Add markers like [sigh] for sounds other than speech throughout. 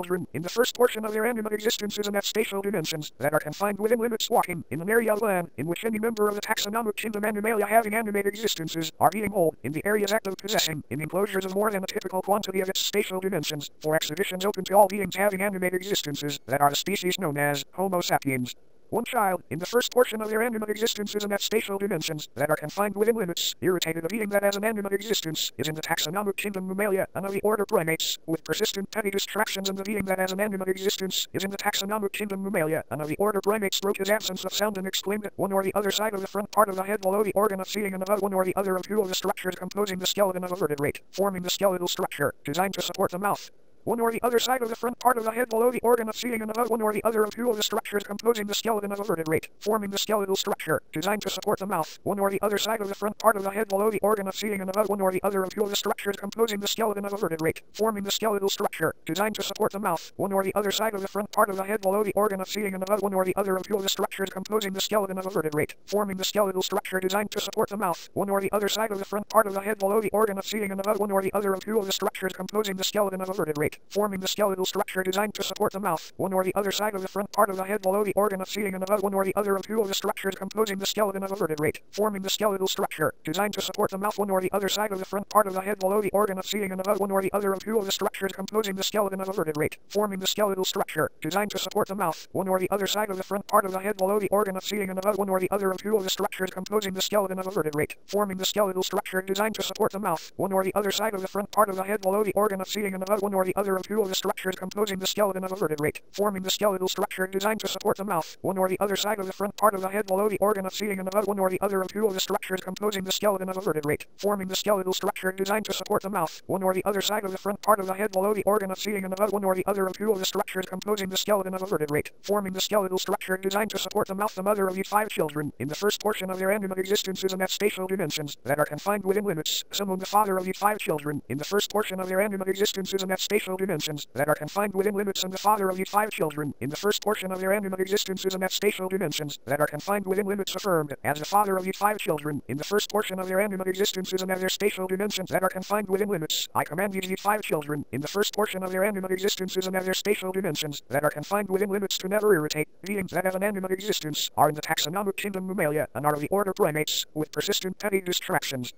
Children, in the first portion of their animate existences in that spatial dimensions, that are confined within limits walking, in an area of land, in which any member of the taxonomic kingdom Animalia having animate existences, are being old, in the areas active possessing, in enclosures of more than a typical quantity of its spatial dimensions, for exhibitions open to all beings having animate existences, that are the species known as Homo sapiens. One child, in the first portion of their animate is in that spatial dimensions, that are confined within limits, irritated a being that has an animate existence, is in the taxonomic kingdom Mammalia, and of the order Primates, with persistent petty distractions and the being that has an animate existence, is in the taxonomic kingdom Mammalia, and of the order Primates broke his absence of sound and exclaimed at one or the other side of the front part of the head below the organ of seeing and above one or the other of two of the structures composing the skeleton of a vertebrate, forming the skeletal structure, designed to support the mouth, one or the other side of the front part of the head below the organ of seeing and above one or the other of two of the structures composing the skeleton of a vertebrate, forming the skeletal structure, designed to support the mouth, one or the other side of the front part of the head below the organ of seeing and above one or the other of two of the structures composing the skeleton of a vertebrate, forming the skeletal structure, designed to support the mouth, one or the other side of the front part of the head below the organ of seeing and above one or the other of two of the structures composing the skeleton of a vertebrate, forming the skeletal structure designed to support the mouth, one or the other side of the front part of the head below the organ of seeing and one or the other of two of the structures composing the skeleton of a vertebrate, forming the skeletal structure designed to support the mouth, one or the other side of the front part of the head below the organ of seeing and above one or the other of two of the structures composing the skeleton of a vertebrate, forming the skeletal structure, designed to support the mouth one or the other side of the front part of the head below the organ of seeing and above one or the other of two of the structures composing the skeleton of a vertebrate, forming the skeletal structure, designed to support the mouth, one or the other side of the front part of the head below the organ of seeing and above one or the other of two of the structures composing the skeleton of a vertebrate, forming the skeletal structure designed to support the mouth, one or the other side of the front part of the head below the organ of seeing and above one or the other of two of the structures composing the skeleton of a vertebrate, forming the skeletal structure designed to support the mouth, one or the other side of the front part of the head below the organ of seeing and above. One or the other of two of the structures composing the skeleton of a vertebrate, forming the skeletal structure designed to support the mouth, one or the other side of the front part of the head below the organ of seeing and above. One or the other of two of the structures composing the skeleton of a vertebrate, forming the skeletal structure designed to support the mouth. The mother of these five children, in the first portion of their animate is in that spatial dimensions, that are confined within limits, Simon the father of these five children, in the first portion of their animate existences in that spatial dimensions, that are confined within limits and the father of these five children, in the first portion of their animate existences in that spatial dimensions, that are confined within limits affirmed, as the father of these five children, in the first portion of their animate existences in their spatial dimensions that are confined within limits, I command these five children, in the first portion of their animate existences in their spatial dimensions, that are confined within limits to never irritate, beings that have an animate existence, are in the taxonomic kingdom Mammalia, and are of the order primates, with persistent petty distractions.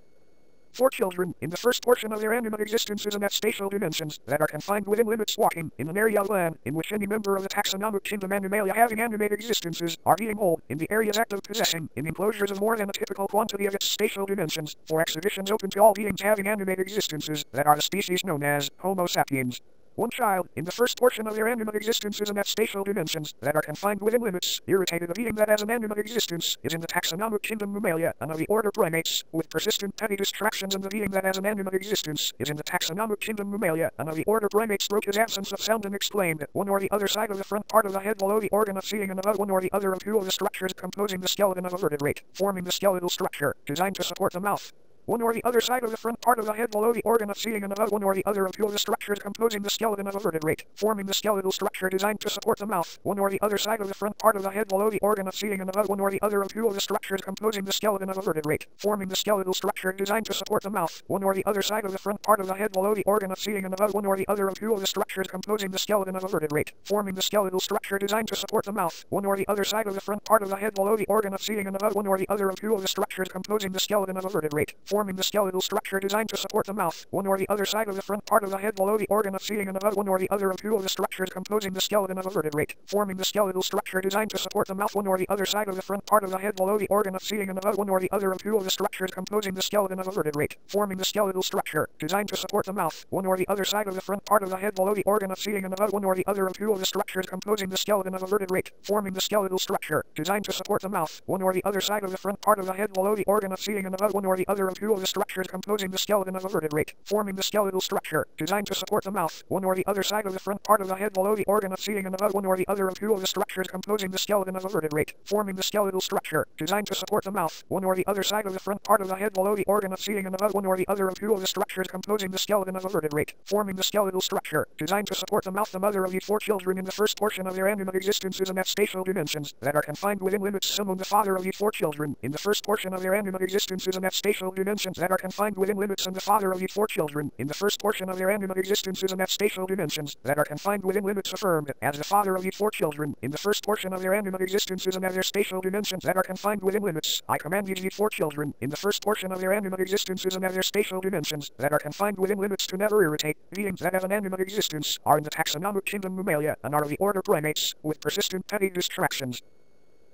Four children, in the first portion of their animate existences in that spatial dimensions, that are confined within limits walking, in an area of land, in which any member of the taxonomic kingdom Animalia having animate existences, are being old, in the areas active possessing, in enclosures of more than a typical quantity of its spatial dimensions, for exhibitions open to all beings having animate existences, that are the species known as Homo sapiens. One child, in the first portion of their animate is in that spatial dimensions, that are confined within limits, irritated a being that has an animate existence, is in the taxonomic kingdom Mammalia, and of the order Primates, with persistent petty distractions and the being that has an animate existence, is in the taxonomic kingdom Mammalia, and of the order Primates broke his absence of sound and exclaimed at one or the other side of the front part of the head below the organ of seeing and above one or the other of two of the structures composing the skeleton of a vertebrate, forming the skeletal structure, designed to support the mouth, one or the other side of the front part of the head below the organ of seeing and above. One or the other of two of the structures composing the skeleton of a vertebrate, forming the skeletal structure designed to support the mouth, one or the other side of the front part of the head below the organ of seeing and above. One or the other of two of the structures composing the skeleton of a vertebrate, forming the skeletal structure designed to support the mouth, one or the other side of the front part of the head below the organ of seeing and above. One or the other of two of the structures composing the skeleton of a vertebrate, forming the skeletal structure designed to support the mouth, one or the other side of the front part of the head below the organ of seeing and above. One or the other of two of the structures composing the skeleton of a vertebrate, forming the skeletal structure designed to support the mouth, one or the other side of the front part of the head below the organ of seeing and above one or the other of two of the structures composing the skeleton of a vertebrate, forming the skeletal structure designed to support the mouth one or the other side of the front part of the head below the organ of seeing and above one or the other of two of the structures composing the skeleton of a vertebrate, forming the skeletal structure designed to support the mouth, one or the other side of the front part of the head below the organ of seeing and above one or the other of two of the structures composing the skeleton of a vertebrate, forming the skeletal structure designed to support the mouth, one or the other side of the front part of the head below the organ of seeing and above one or the other of two of the structures composing the skeleton of a vertebrate, forming the skeletal structure, designed to support the mouth, one or the other side of the front part of the head below the organ of seeing and above one or the other of two of the structures composing the skeleton of a vertebrate, forming the skeletal structure, designed to support the mouth, one or the other side of the front part of the head below the organ of seeing and above one or the other of two of the structures composing the skeleton of a vertebrate, forming the skeletal structure, designed to support the mouth. The mother of these four children in the first portion of their animate existences in that spatial dimensions, that are confined within limits Simon the father of these four children, in the first portion of their animate existences in that spatial dimensions dimensions that are confined within limits and the father of each four children in the first portion of their animate existence is that spatial dimensions that are confined within limits affirmed as the father of each four children in the first portion of their animate existence is in their spatial dimensions that are confined within limits. I command each four children in the first portion of their animate existence is in their spatial dimensions that are confined within limits to never irritate. Beings that have an animate existence are in the taxonomic kingdom Mammalia and are of the order primates with persistent petty distractions.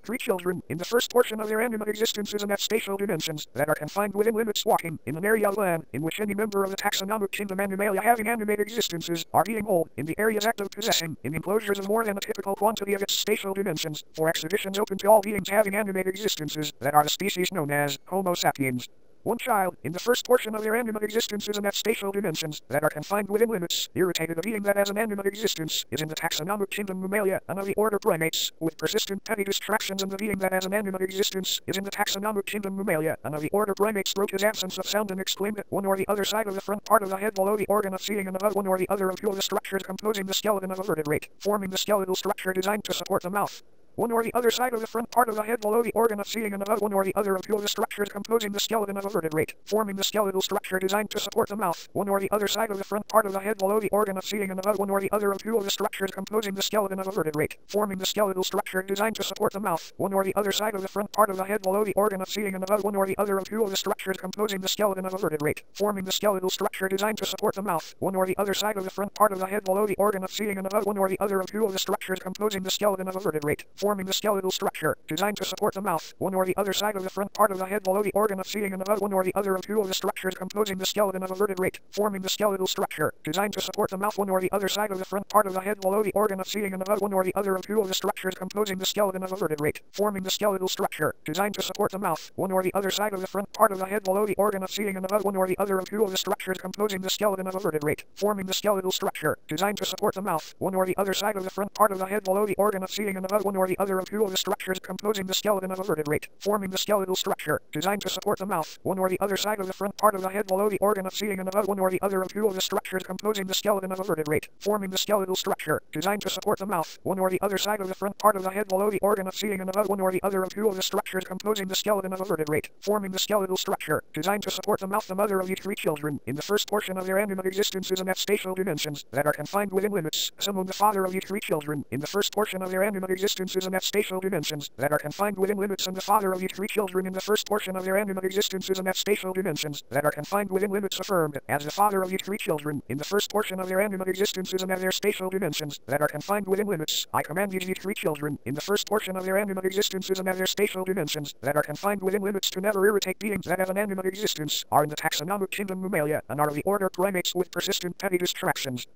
Three children, in the first portion of their animate existences in that spatial dimensions, that are confined within limits walking, in an area of land, in which any member of the taxonomic kingdom Animalia having animate existences, are being old, in the areas active possessing, in enclosures of more than the typical quantity of its spatial dimensions, for exhibitions open to all beings having animate existences, that are the species known as Homo sapiens. One child, in the first portion of their animate existence is in that spatial dimensions that are confined within limits, irritated a being that has an animate existence, is in the taxonomic kingdom Mammalia, and of the order primates, with persistent petty distractions and the being that has an animate existence, is in the taxonomic kingdom Mammalia, and of the order primates broke his absence of sound and exclaimed one or the other side of the front part of the head below the organ of seeing and above one or the other of two of the structures composing the skeleton of a vertebrate, forming the skeletal structure designed to support the mouth one or the other side of the front part of the head below the organ of seeing and above one or the other of two of the structures composing the skeleton of a vertebrate, forming the skeletal structure designed to support the mouth, one or the other side of the front part of the head below the organ of seeing and above one or the other of two of the structures composing the skeleton of a vertebrate, forming the skeletal structure designed to support the mouth, one or the other side of the front part of the head below the organ of seeing and above one or the other of two of the structures composing the skeleton of a vertebrate, forming the skeletal structure designed to support the mouth, one or the other side of the front part of the head below the organ of seeing and above one or the other of two of the structures composing the skeleton of a vertebrate, forming the skeletal structure structure, designed to support the mouth, one or the other side of the front part of the head below the organ of seeing and above one or the other of two of the structures composing the skeleton of a vertebrate, forming the skeletal structure, designed to support the mouth one or the other side of the front part of the head below the organ of seeing and above one or the other of two of the structures composing the skeleton of a vertebrate, forming the skeletal structure, designed to support the mouth, one or the other side of the front part of the head below the organ of seeing and above one or the other of two of the structures composing the skeleton of a vertebrate, forming the skeletal structure, designed to support the mouth, one or the other side of the front part of the head below the organ of seeing and above one or the other of two of the structures composing the skeleton of a vertebrate, forming the skeletal structure, designed to support the mouth, one or the other side of the front part of the head below the organ of seeing and above. One or the other of two of the structures composing the skeleton of a vertebrate, forming the skeletal structure, designed to support the mouth, one or the other side of the front part of the head below the organ of seeing and above. One or the other of two of the structures composing the skeleton of a vertebrate, forming the skeletal structure, designed to support the mouth. The mother of each three children, in the first portion of their animate existence is that spatial dimensions, that are confined within limits, someone the father of each three children, in the first portion of their animate existence is in that spatial dimensions, that are confined within limits and the father of each three children in the first portion of their animate existences in that spatial dimensions that are confined within limits affirmed as the father of each three children in the first portion of their animate existences in their spatial dimensions that are confined within limits. I command these three children in the first portion of their animate existences in their spatial dimensions that are confined within limits to never irritate beings that have an animate existence are in the taxonomic kingdom Mammalia and are of the order primates with persistent petty distractions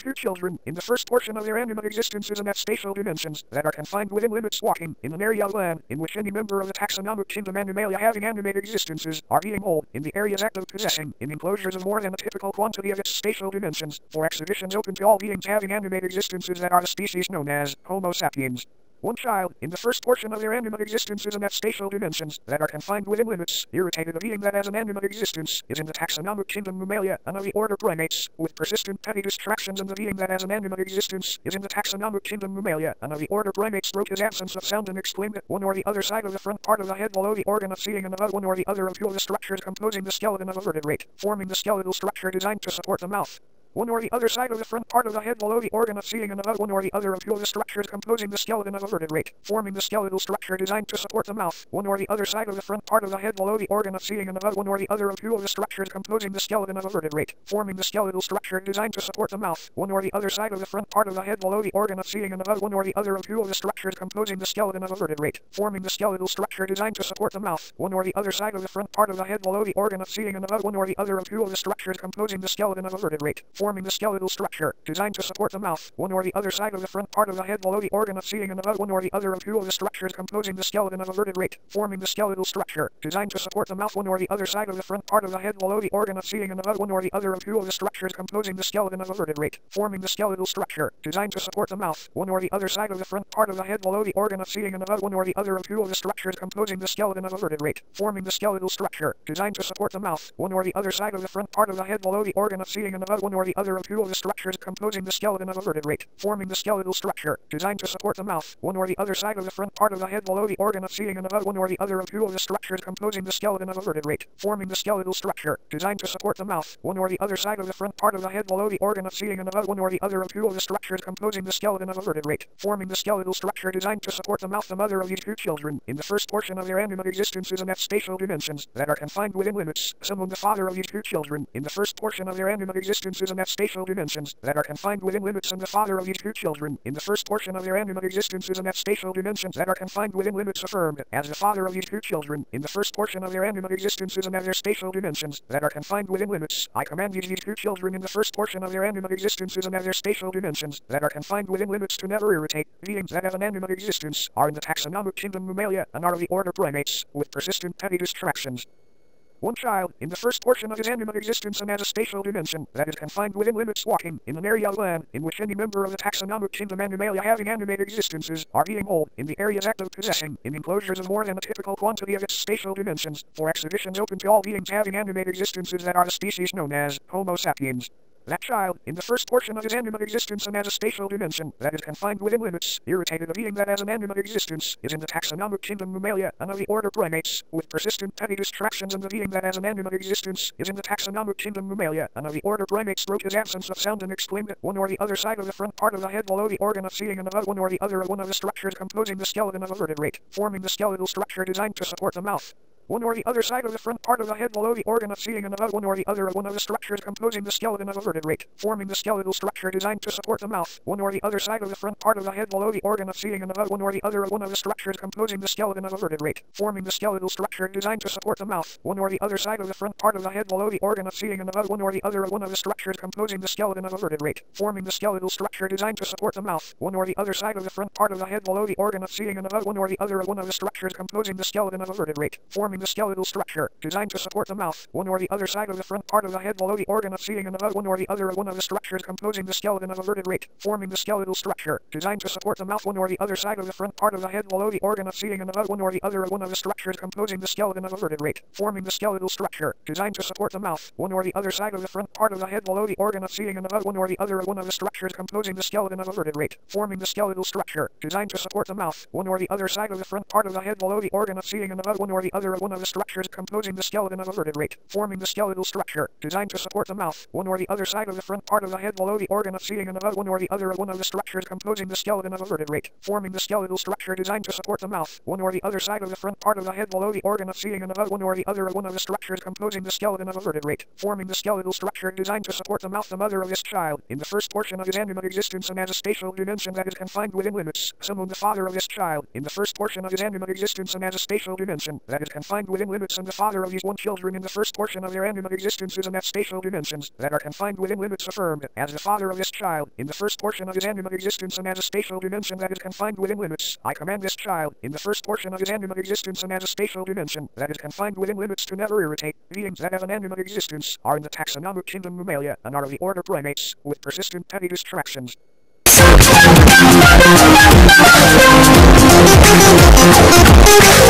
two children, in the first portion of their animate existences in that spatial dimensions, that are confined within limits walking, in an area of land, in which any member of the taxonomic kingdom Animalia having animate existences, are being old, in the areas active possessing, in enclosures of more than the typical quantity of its spatial dimensions, for exhibitions open to all beings having animate existences that are the species known as Homo sapiens. One child, in the first portion of their animate existences in that spatial dimensions that are confined within limits, irritated a being that has an animate existence, is in the taxonomic kingdom Mammalia, and the order primates, with persistent petty distractions and the being that has an animate existence, is in the taxonomic kingdom Mammalia, and the order primates broke his absence of sound and exclaimed at one or the other side of the front part of the head below the organ of seeing and above one or the other of two of the structures composing the skeleton of a vertebrate, forming the skeletal structure designed to support the mouth one or the other side of the front part of the head below the organ of seeing and above one or the other of two of the structures composing the skeleton of a vertebrate, forming the skeletal structure designed to support the mouth, one or the other side of the front part of the head below the organ of seeing and above one or the other of two of the structures composing the skeleton of a vertebrate, forming the skeletal structure designed to support the mouth, one or the other side of the front part of the head below the organ of seeing and above one or the other of two of the structures composing the skeleton of a vertebrate, forming the skeletal structure designed to support the mouth, one or the other side of the front part of the head below the organ of seeing and above one or the other of two of the structures composing the skeleton of a vertebrate, forming the skeletal structure, designed to support the mouth, one or the other side of the front part of the head below the organ of seeing and above one or the other of two of the structures composing the skeleton of a vertebrate, forming the skeletal structure, designed to support the mouth one or the other side of the front part of the head below the organ of seeing and above one or the other of two of the structures composing the skeleton of a vertebrate, forming the skeletal structure, designed to support the mouth, one or the other side of the front part of the head below the organ of seeing and above one or the other of two of the structures composing the skeleton of a vertebrate, forming the skeletal structure, designed to support the mouth, one or the other side of the front part of the head below the organ of seeing and above one or the the other of two of the structures composing the skeleton of a vertebrate, forming the skeletal structure, designed to support the mouth, one or the other side of the front part of the head below the organ of seeing and above one or the other of two of the structures composing the skeleton of a vertebrate, forming the skeletal structure, designed to support the mouth, one or the other side of the front part of the head below the organ of seeing and above one or the other of two of the structures composing the skeleton of a vertebrate, forming the skeletal structure designed to support the mouth the mother of these two children, in the first portion of their animate existence is that spatial dimensions that are confined within limits, someone the father of these two children, in the first portion of their animate existence is in that spatial dimensions that are confined within limits and the father of these two children, in the first portion of their animate existence is in that spatial dimensions that are confined within limits affirmed, as the father of these two children, in the first portion of their animate existence is that their spatial dimensions that are confined within limits, I command these, these two children in the first portion of their animate existence is that their spatial dimensions that are confined within limits to never irritate, beings that have an animate existence, are in the taxonomic kingdom Mammalia and are of the order primates, with persistent petty distractions. One child, in the first portion of his animate existence and as a spatial dimension that is confined within limits walking in an area of land in which any member of the taxonomic kingdom Animalia having animate existences are being old in the areas active possessing in enclosures of more than the typical quantity of its spatial dimensions for exhibitions open to all beings having animate existences that are the species known as Homo sapiens. That child, in the first portion of his animate existence and as a spatial dimension that is confined within limits, irritated a being that has an animate existence, is in the taxonomic kingdom Mammalia and of the order primates, with persistent petty distractions and the being that has an animate existence is in the taxonomic kingdom Mammalia and of the order primates broke his absence of sound and exclaimed one or the other side of the front part of the head below the organ of seeing and above one or the other of one of the structures composing the skeleton of a vertebrate, forming the skeletal structure designed to support the mouth one or the other side of the front part of the head below the organ of seeing and above one or the other of one of the structures composing the skeleton of a vertebrate, forming the skeletal structure designed to support the mouth, one or the other side of the front part of the head below the organ of seeing and above one or the other of one of the structures composing the skeleton of a vertebrate, forming the skeletal structure designed to support the mouth, one or the other side of the front part of the head below the organ of seeing and above one or the other of one of the structures composing the skeleton of a vertebrate, forming the skeletal structure designed to support the mouth, one or the other side of the front part of the head below the organ of seeing and one or the other of one of the structures composing the skeleton of a vertebrate, forming the skeletal structure designed to support the mouth, one or the other side of the front part of the head below the organ of seeing and above one or the other of one of the structures composing the skeleton of a vertebrate, forming the skeletal structure, designed to support the mouth one or the other side of the front part of the head below the organ of seeing and above one or the other of one of the structures composing the skeleton of a vertebrate, forming the skeletal structure, designed to support the mouth, one or the other side of the front part of the head below the organ of seeing and above one or the other of one of the structures composing the skeleton of a vertebrate, forming the skeletal structure, designed to support the mouth, one or the other side of the front part of the head below the organ of seeing and one or the other of one of the structures composing the skeleton of a vertebrate, forming the skeletal structure, designed to support the mouth, one or the other side of the front part of the head below the organ of seeing and above one or the other of one of the structures composing the skeleton of a vertebrate, forming the skeletal structure designed to support the mouth, one or the other side of the front part of the head below the organ of seeing and above one or the other of one of the structures composing the skeleton of a vertebrate, forming the skeletal structure designed to support the mouth the mother of this child, in the first portion of his animate existence and as a spatial dimension that is confined within limits, someone the father of this child, in the first portion of his animate existence and as a spatial dimension that is confined Confined within limits and the father of these one children in the first portion of their animal existence is in that spatial dimensions that are confined within limits affirmed as the father of this child in the first portion of his animal existence and as a spatial dimension that is confined within limits. I command this child in the first portion of his animal existence and as a spatial dimension that is confined within limits to never irritate beings that have an animal existence are in the taxonomic kingdom mammalia and are of the order primates with persistent petty distractions. [laughs]